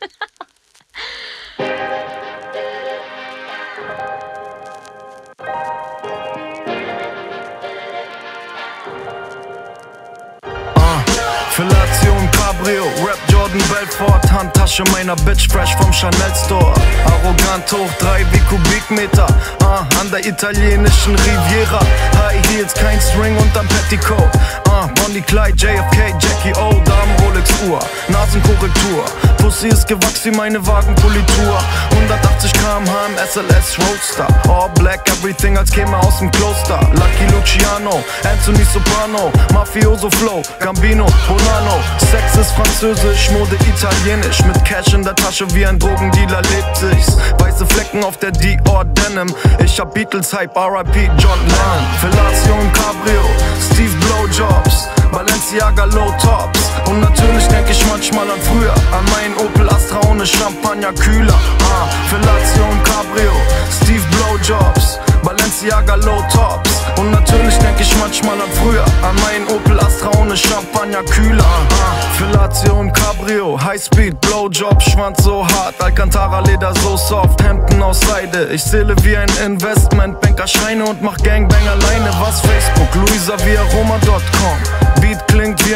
Ah, Fellatio und Cabrio, Rap Jordan Belfort, Handtasche meiner Bitch, fresh vom Chanel Store. Arrogant hoch, drei wie Kubikmeter, ah, an der italienischen Riviera. High Heels, kein String unterm Petticoat, ah, Bonnie Clyde, JFK, Jackie O, Damen Rolex Uhr, Nasenkorrektur. Pussy ist gewachsen wie meine Wagenpolitur. 180 km/h im SLS Roadster, all black, everything als käme aus dem Kloster. Lucky Luciano, Anthony Soprano, Mafioso Flow, Gambino, Bonanno. Sex ist französisch, Mode italienisch. Mit Cash in der Tasche wie ein Drogendealer lebt sich's. Weiße Flecken auf der Dior Denim. Ich hab Beatles Hype, RIP John Lennon. Fellatio und Cabrio, Steve Blowjobs. Balenciaga Low Tops Und natürlich Champagner Kühler. Ah, Fellatio und Cabrio. Steve Blowjobs Balenciaga Low Tops. Und natürlich denk ich manchmal an früher An meinen Opel Astra ohne Champagner Kühler. Ah, Fellatio und Cabrio. Highspeed Blowjob Schwanz so hart. Alcantara Leder so soft. Hemden aus Seide. Ich zähle wie ein Investment Banker Scheine und mach Gangbang alleine. Was Facebook? Luisa via Roma.com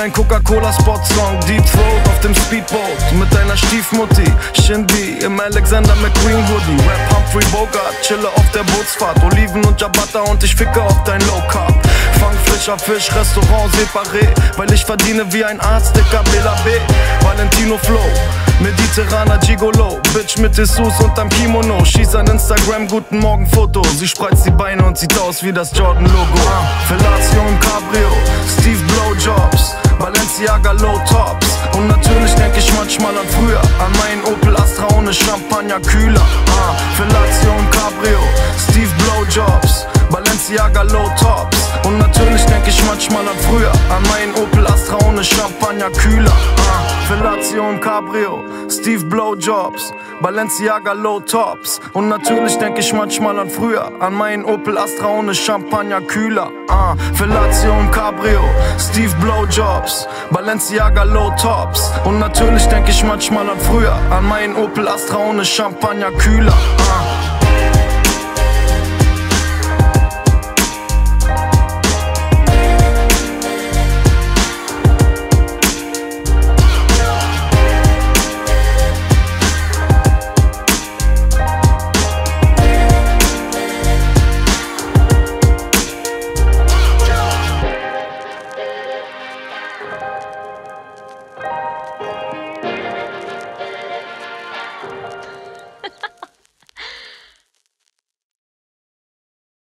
ein Coca-Cola-Spot-Song Deep Throat auf dem Speedboat Mit deiner Stiefmutti Shindy im Alexander McQueen Hoodie. Rap Humphrey Bogart Chille auf der Bootsfahrt Oliven und Ciabatta und ich ficke auf dein Low Carb. Fang frischer Fisch, Restaurant separé Weil ich verdiene wie ein Arzt, Dicker B Valentino Flow Mediterraner Gigolo, Bitch mit Dessous unterm Kimono. Schieß ein Instagram Guten Morgen Foto. Sie spreizt die Beine und sieht aus wie das Jordan Logo ah, Fellatio und Cabrio, Steve Blowjobs Balenciaga Low Tops. Und natürlich denk ich manchmal an früher An meinen Opel Astra ohne Champagner Kühler. Ah, Fellatio und Cabrio, Steve Blowjobs Balenciaga Low Tops und Cabrio, Steve Blowjobs Balenciaga Low Tops. Und natürlich denk ich manchmal an früher An meinen Opel Astra ohne Champagner Kühler. Ah, Fellatio Cabrio, Steve Blowjobs Balenciaga Low Tops. Und natürlich denk ich manchmal an früher An meinen Opel Astra ohne Champagner Kühler. Ah,